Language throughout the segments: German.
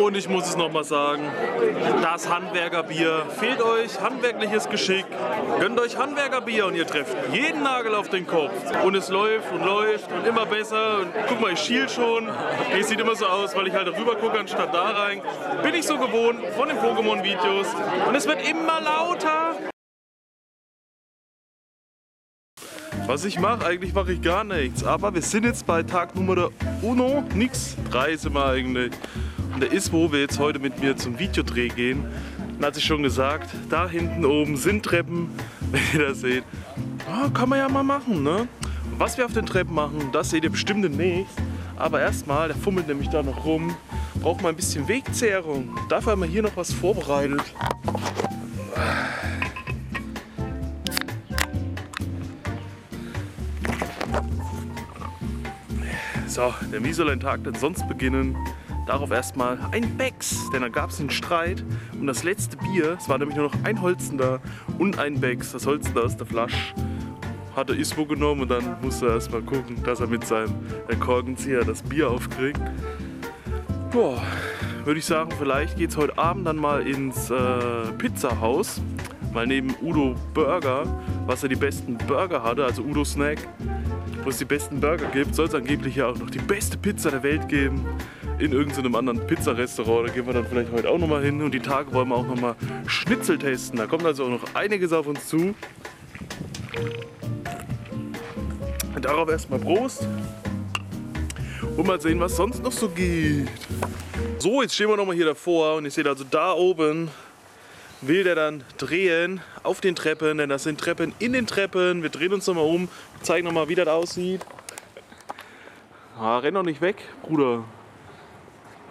Und ich muss es nochmal sagen, das Handwerkerbier fehlt euch handwerkliches Geschick. Gönnt euch Handwerkerbier und ihr trefft jeden Nagel auf den Kopf. Und es läuft und läuft und immer besser. Und guck mal, ich schiel schon. Es sieht immer so aus, weil ich halt darüber gucke anstatt da rein. Bin ich so gewohnt von den Pokémon-Videos. Und es wird immer lauter. Was ich mache, eigentlich mache ich gar nichts. Aber wir sind jetzt bei Tag Nummer uno, nix, drei sind wir eigentlich. Und der ist, wo wir jetzt heute mit mir zum Videodreh gehen. Und hat sich schon gesagt, da hinten oben sind Treppen, wenn ihr das seht. Ah, kann man ja mal machen, ne? Was wir auf den Treppen machen, das seht ihr bestimmt demnächst. Aber erstmal, der fummelt nämlich da noch rum, braucht mal ein bisschen Wegzehrung. Dafür haben wir hier noch was vorbereitet. So, der wie soll ein Tag denn sonst beginnen? Darauf erstmal ein Becks, denn da gab es einen Streit. Und das letzte Bier, es war nämlich nur noch ein Holzender und ein Becks, das Holzender aus der Flasche, hat er Ismo genommen und dann musste er erstmal gucken, dass er mit seinem Korkenzieher das Bier aufkriegt. Boah, würde ich sagen, vielleicht geht es heute Abend dann mal ins äh, Pizzahaus. Mal neben Udo Burger, was er die besten Burger hatte, also Udo Snack, wo es die besten Burger gibt, soll es angeblich ja auch noch die beste Pizza der Welt geben. In irgendeinem anderen Pizzarestaurant. Da gehen wir dann vielleicht heute auch nochmal hin. Und die Tage wollen wir auch nochmal Schnitzel testen. Da kommt also auch noch einiges auf uns zu. Darauf erstmal Prost. Und mal sehen, was sonst noch so geht. So, jetzt stehen wir nochmal hier davor. Und ihr seht also da oben will der dann drehen auf den Treppen, denn das sind Treppen in den Treppen. Wir drehen uns nochmal um, zeigen nochmal, wie das aussieht. Ah, renn doch nicht weg, Bruder.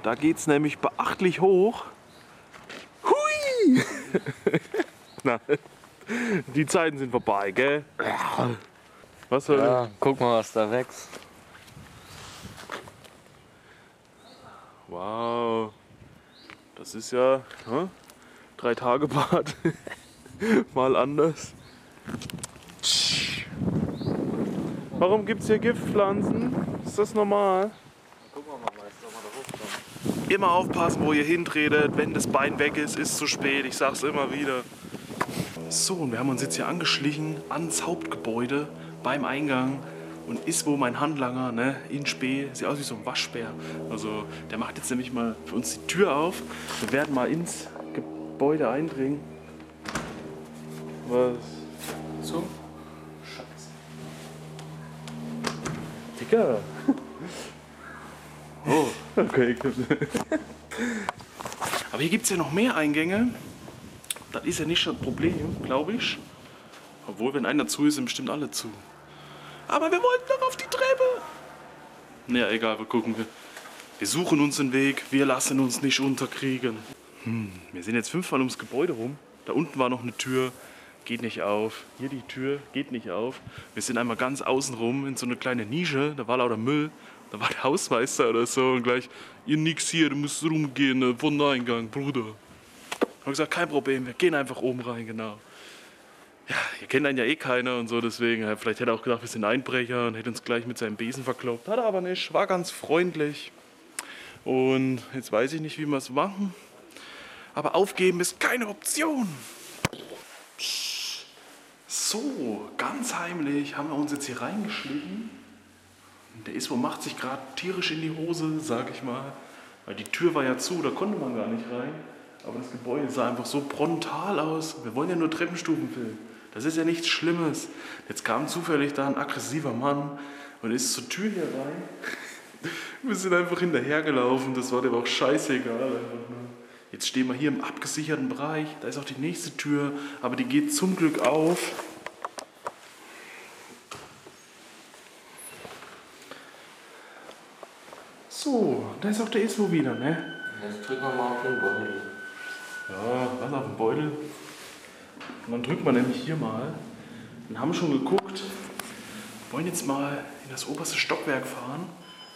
Da geht es nämlich beachtlich hoch. Hui! Na, die Zeiten sind vorbei, gell? Was soll Ja, guck mal, was da wächst. Wow. Das ist ja hä? drei Tage Bad. Mal anders. Warum gibt es hier Giftpflanzen? Ist das normal? Guck mal, Mama, jetzt mal da hochkommen. Immer aufpassen, wo ihr hintretet. Wenn das Bein weg ist, ist zu spät. Ich sag's immer wieder. So, und wir haben uns jetzt hier angeschlichen ans Hauptgebäude beim Eingang. Und ist wo mein Handlanger, ne, in Spee, sieht aus wie so ein Waschbär. Also, der macht jetzt nämlich mal für uns die Tür auf. Wir werden mal ins Gebäude eindringen. Was? Zum? Dicker. Okay. Aber hier gibt es ja noch mehr Eingänge. Das ist ja nicht das Problem, glaube ich. Obwohl, wenn einer zu ist, sind bestimmt alle zu. Aber wir wollten doch auf die Treppe. Naja, egal, wir gucken. Wir, wir suchen uns den Weg. Wir lassen uns nicht unterkriegen. Hm, wir sind jetzt fünfmal ums Gebäude rum. Da unten war noch eine Tür. Geht nicht auf. Hier die Tür geht nicht auf. Wir sind einmal ganz außen rum in so eine kleine Nische. Da war lauter Müll. Da war der Hausmeister oder so und gleich, ihr nix hier, du musst rumgehen, äh, von der Eingang, Bruder. Ich habe gesagt, kein Problem, wir gehen einfach oben rein, genau. Ja, ihr kennt einen ja eh keiner und so, deswegen, vielleicht hätte er auch gedacht, wir sind Einbrecher und hätte uns gleich mit seinem Besen verkloppt. Hat er aber nicht, war ganz freundlich. Und jetzt weiß ich nicht, wie wir es machen. Aber aufgeben ist keine Option. So, ganz heimlich haben wir uns jetzt hier reingeschlichen. Der Ismo macht sich gerade tierisch in die Hose, sag ich mal. Weil die Tür war ja zu, da konnte man gar nicht rein. Aber das Gebäude sah einfach so frontal aus. Wir wollen ja nur Treppenstufen filmen. Das ist ja nichts Schlimmes. Jetzt kam zufällig da ein aggressiver Mann und ist zur Tür hier rein. Wir sind einfach hinterhergelaufen. Das war dem auch scheißegal. Nur. Jetzt stehen wir hier im abgesicherten Bereich. Da ist auch die nächste Tür, aber die geht zum Glück auf. So, da ist auch der Ismo wieder, ne? Jetzt drücken wir mal auf den Beutel. Ja, was auf dem Beutel. Und dann drückt man nämlich hier mal. Dann haben wir schon geguckt. Wollen jetzt mal in das oberste Stockwerk fahren.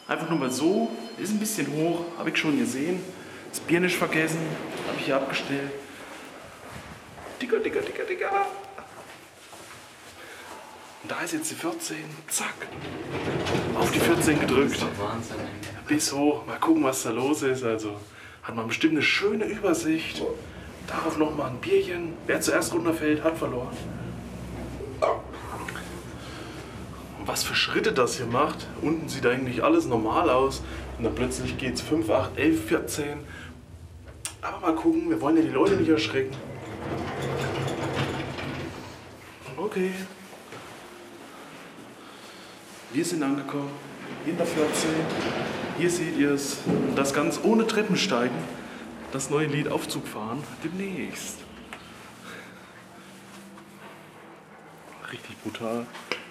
Einfach nur mal so. Ist ein bisschen hoch, habe ich schon gesehen. Das Bier nicht vergessen, habe ich hier abgestellt. Dicker, dicker, dicker, dicker. Da ist jetzt die 14. Zack. Auf die 14 gedrückt. Bis hoch. Mal gucken, was da los ist. Also hat man bestimmt eine schöne Übersicht. Darauf nochmal ein Bierchen. Wer zuerst runterfällt, hat verloren. Und was für Schritte das hier macht. Unten sieht eigentlich alles normal aus. Und dann plötzlich geht es 5, 8, 11, 14. Aber mal gucken, wir wollen ja die Leute nicht erschrecken. Okay. Wir sind angekommen. In der 14. Hier seht ihr es. Das ganz ohne Treppensteigen. Das neue Lied Aufzug fahren. Demnächst. Richtig brutal.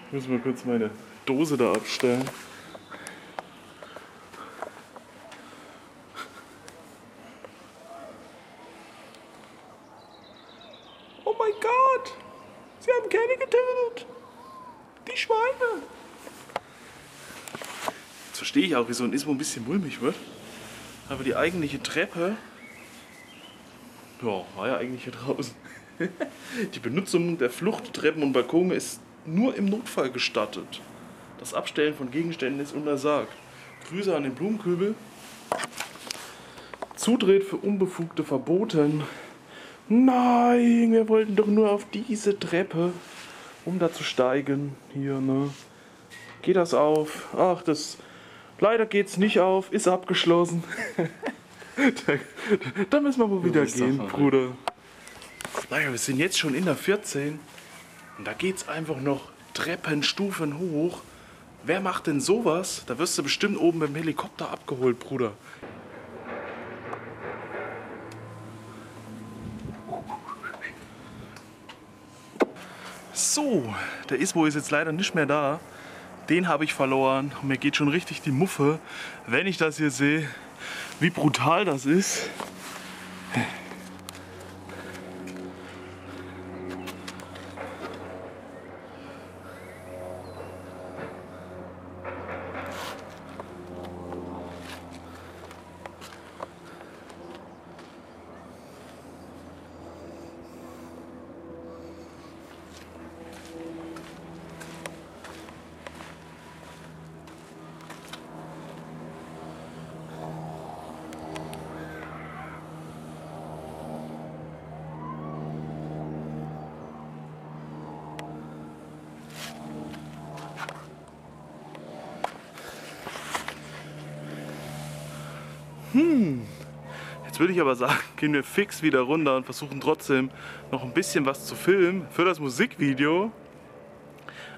Ich muss mal kurz meine Dose da abstellen. Oh mein Gott! Sie haben Kenny getötet! Die Schweine! Jetzt verstehe ich auch, wieso ein Ismo ein bisschen mulmig wird. Aber die eigentliche Treppe. Ja, war ja eigentlich hier draußen. Die Benutzung der Fluchttreppen und Balkone ist nur im Notfall gestattet. Das Abstellen von Gegenständen ist untersagt. Grüße an den Blumenkübel. Zutritt für Unbefugte verboten. Nein, wir wollten doch nur auf diese Treppe, um da zu steigen. Hier, ne? Geht das auf? Ach, das. Leider geht's nicht auf, ist abgeschlossen. da, müssen wir wohl wieder gehen. Bruder. Naja, wir sind jetzt schon in der 14 und da geht's einfach noch Treppenstufen hoch. Wer macht denn sowas? Da wirst du bestimmt oben beim Helikopter abgeholt, Bruder. So, der Ismo ist jetzt leider nicht mehr da. Den habe ich verloren. Mir geht schon richtig die Muffe, wenn ich das hier sehe, wie brutal das ist. Jetzt würde ich aber sagen, gehen wir fix wieder runter und versuchen trotzdem noch ein bisschen was zu filmen für das Musikvideo.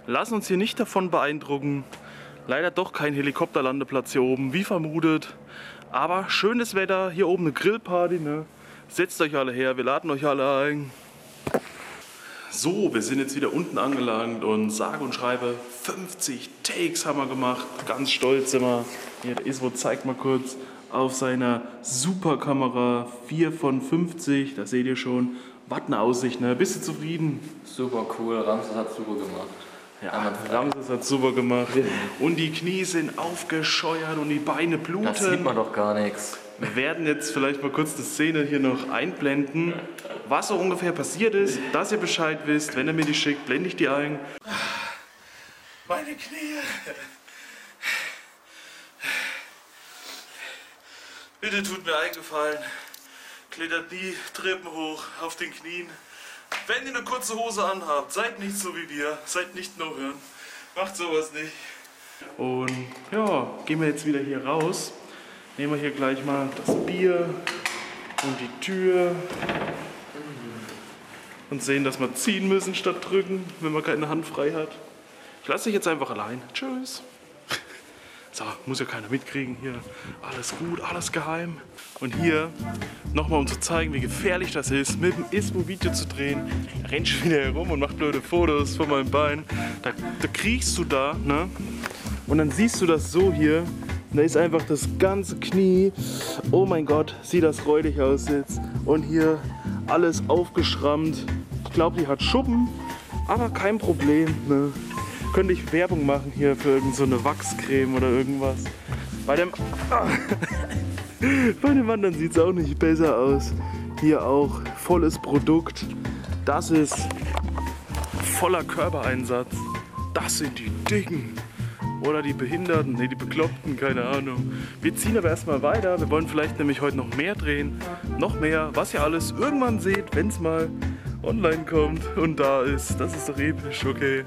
Lassen uns hier nicht davon beeindrucken. Leider doch kein Helikopterlandeplatz hier oben, wie vermutet. Aber schönes Wetter, hier oben eine Grillparty. Ne? Setzt euch alle her, wir laden euch alle ein. So, wir sind jetzt wieder unten angelangt und sage und schreibe 50 Takes haben wir gemacht. Ganz stolz sind wir. Hier, der Iswo zeigt mal kurz auf seiner Superkamera 4 von 50. Da seht ihr schon. Was eine Aussicht, ne? Bist du zufrieden? Super cool, Ramses hat super gemacht. Ja. Ramses hat super gemacht. Und die Knie sind aufgescheuert und die Beine bluten. Das sieht man doch gar nichts. Wir werden jetzt vielleicht mal kurz die Szene hier noch einblenden, was so ungefähr passiert ist, dass ihr Bescheid wisst. Wenn ihr mir die schickt, blende ich die ein. Meine Knie. Bitte tut mir eingefallen. Klettert die Treppen hoch auf den Knien. Wenn ihr eine kurze Hose anhabt, seid nicht so wie wir. Seid nicht no hören. Macht sowas nicht. Und ja, gehen wir jetzt wieder hier raus. Nehmen wir hier gleich mal das Bier und die Tür. Und sehen, dass wir ziehen müssen statt drücken, wenn man keine Hand frei hat. Ich lasse dich jetzt einfach allein. Tschüss. So, muss ja keiner mitkriegen hier. Alles gut, alles geheim. Und hier nochmal, um zu zeigen, wie gefährlich das ist, mit dem Ismo-Video zu drehen. Er rennt schon wieder herum und macht blöde Fotos von meinem Bein. Da, da kriechst du da, ne? Und dann siehst du das so hier. Da ist einfach das ganze Knie. Oh mein Gott, sieht das räudig aus jetzt. Und hier alles aufgeschrammt. Ich glaube, die hat Schuppen, aber kein Problem. Ne? Könnte ich Werbung machen hier für irgendeine so Wachscreme oder irgendwas. Bei dem, bei dem anderen sieht es auch nicht besser aus. Hier auch volles Produkt. Das ist voller Körpereinsatz. Das sind die Dicken. Oder die Behinderten, ne, die Bekloppten, keine Ahnung. Wir ziehen aber erstmal weiter. Wir wollen vielleicht nämlich heute noch mehr drehen. Noch mehr, was ihr alles irgendwann seht, wenn es mal online kommt und da ist. Das ist doch episch, okay.